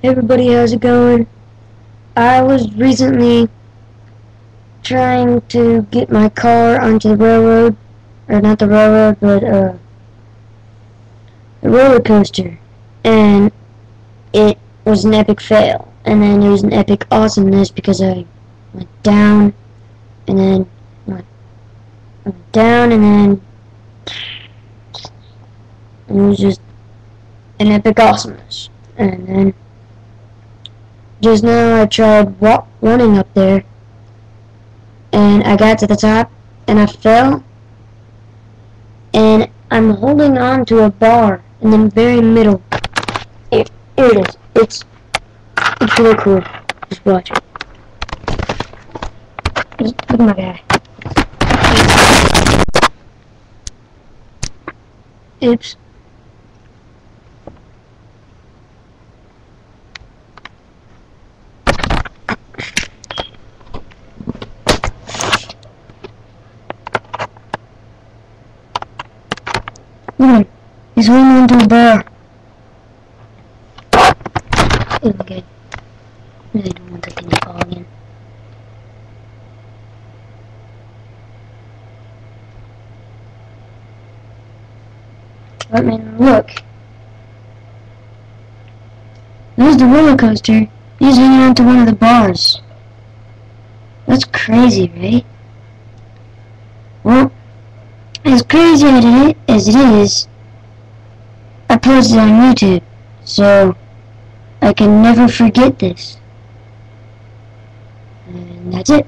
Everybody, how's it going? I was recently trying to get my car onto the railroad, or not the railroad, but uh, the roller coaster, and it was an epic fail. And then it was an epic awesomeness because I went down, and then went, went down, and then it was just an epic awesomeness. And then just now I tried running up there, and I got to the top, and I fell, and I'm holding on to a bar in the very middle. Here, here it is. It's it's really cool. Just watch it. Look at my guy. Oops. Look at. He's holding on to a bar. Oh my god. Really don't want that thing to fall again. But man, look. There's the roller coaster. He's hanging on to one of the bars. That's crazy, right? Well, as crazy as it is, I posted on YouTube, so I can never forget this. And that's it.